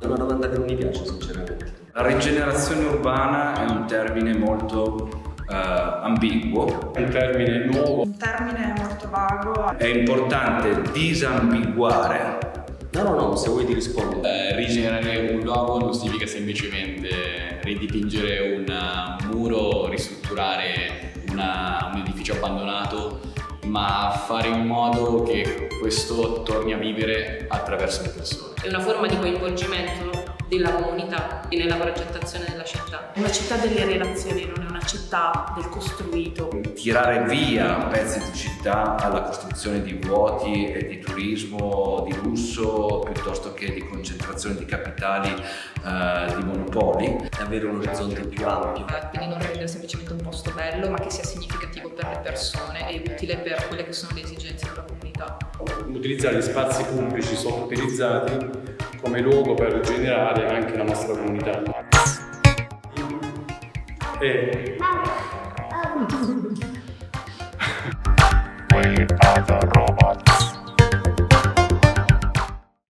È una domanda che non mi piace sinceramente. La rigenerazione urbana è un termine molto uh, ambiguo. È un termine nuovo. Un termine molto vago. È importante disambiguare. No, no, no, se vuoi ti rispondo. Eh, rigenerare un luogo non significa semplicemente ridipingere un muro, ristrutturare una, un edificio abbandonato, ma fare in modo che questo torni a vivere attraverso le persone. È una forma di coinvolgimento della comunità e nella progettazione della città. È una città delle relazioni, non è una città del costruito. Tirare via pezzi di città alla costruzione di vuoti e di turismo di lusso piuttosto che di concentrazione di capitali eh, di monopoli. Avere un orizzonte più ampio. Eh, quindi non rendere semplicemente un posto bello ma che sia significativo per le persone e utile per che sono le esigenze della comunità. Utilizzare gli spazi pubblici sottoutilizzati come luogo per generare anche la nostra comunità. E...